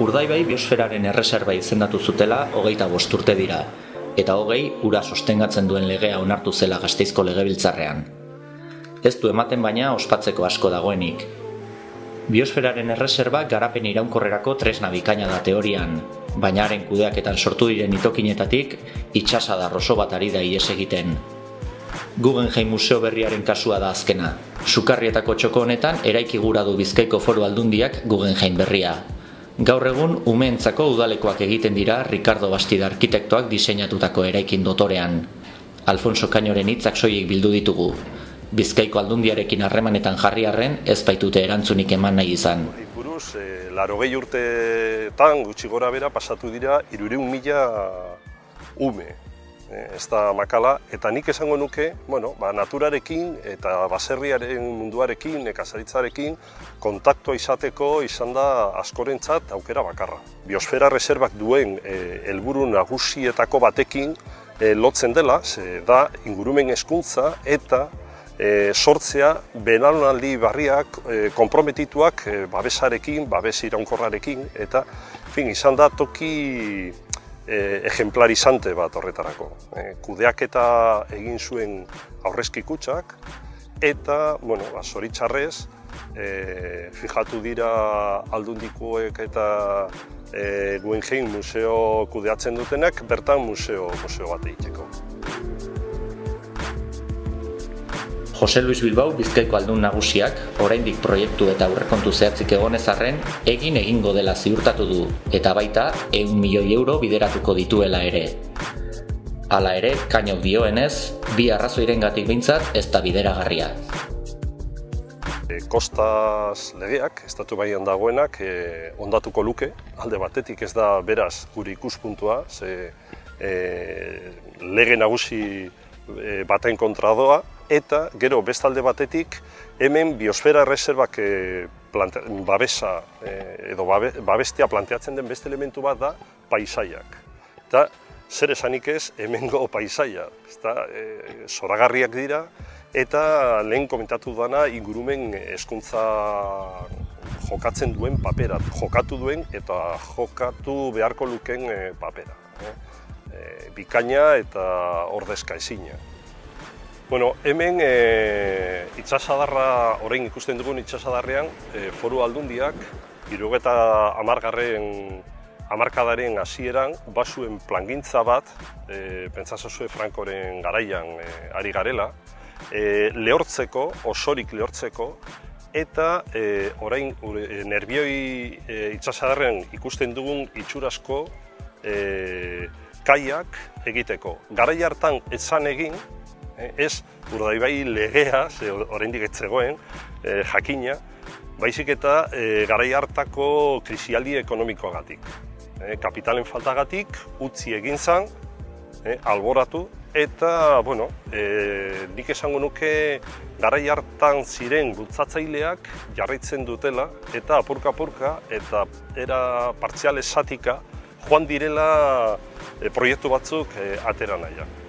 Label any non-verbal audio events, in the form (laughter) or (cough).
Urdaibai biosferaren erreserba izendatu zutela hogeita bost urte dira, eta hogei ura sostengatzen duen legea onartu zela gazteizko legebiltzarrean. Ez du ematen baina ospatzeko asko dagoenik. Biosferaren erreserba garapen iraunkorrerako tresna bikaina da teorian, baina haren kudeaketan sortu diren itokinetatik itxasa da roso bat ari da ies egiten. Guggenheim Museo berriaren kasua da azkena. Sukarrietako txoko honetan eraiki gura du Bizkaiko Foru Aldundiak Guggenheim berria. Gaur egun umeentzako udalekoak egiten dira Ricardo Bastida arkitektoak diseinatutako eraikin dotorean. Alfonso Kainoren hitzak soilik bildu ditugu. Bizkaiko aldundiarekin harremanetan jarri arren ez baitute erantzunik eman nahi izan. Buruz, e, laro gehi urteetan gutxi gora bera pasatu dira irureun mila ume Eh, ez da makala, eta nik esango nuke, bueno, ba, naturarekin eta baserriaren munduarekin, nekazaritzarekin, kontaktua izateko izan da askorentzat aukera bakarra. Biosfera reservak duen eh, helburu nagusietako batekin e, lotzen dela, ze da ingurumen hezkuntza eta e, sortzea benalunaldi barriak e, konprometituak babesarekin, babes iraunkorrarekin, eta fin, izan da toki e, ejemplarizante bat horretarako. E, kudeaketa egin zuen aurrezki kutsak, eta, bueno, ba, zoritxarrez, e, fijatu dira aldundikoek eta e, Guggenheim museo kudeatzen dutenak, bertan museo, museo bat egiteko. Jose Luis Bilbao Bizkaiko aldun nagusiak oraindik proiektu eta aurrekontu zehatzik egonez arren egin egingo dela ziurtatu du eta baita 100 milioi euro bideratuko dituela ere. Hala ere, kainok dioenez, bi arrazoirengatik behintzat ez da bideragarria. E, kostas legeak, estatu baian dagoenak, e, ondatuko luke, alde batetik ez da beraz guri ikuspuntua, ze e, lege nagusi e, baten kontra doa, eta gero bestalde batetik hemen biosfera reservak e, babesa e, edo babestia planteatzen den beste elementu bat da paisaiak. Eta zer esanik ez hemengo (laughs) paisaia, ezta e, zoragarriak dira eta lehen komentatu dana ingurumen hezkuntza jokatzen duen papera, jokatu duen eta jokatu beharko luken papera. E, bikaina eta ordezka ezina. Bueno, hemen e, itxasadarra, orain ikusten dugun itxasadarrean, e, foru aldundiak, irugeta amargarren amarkadaren hasieran basuen plangintza bat, e, pentsazazue Frankoren garaian e, ari garela, e, lehortzeko, osorik lehortzeko, eta e, orain e, nerbioi e, itxasadarrean ikusten dugun itxurasko e, kaiak egiteko. Garai hartan etzan egin, Eh, ez urdaibai legea, ze oraindik ez zegoen, e, jakina, baizik eta e, garai hartako krisialdi ekonomikoagatik. E, kapitalen faltagatik utzi egin zan, e, alboratu, eta, bueno, e, nik esango nuke garai hartan ziren bultzatzaileak jarraitzen dutela, eta apurka-apurka, eta era partzial esatika, joan direla e, proiektu batzuk e, atera nahiak.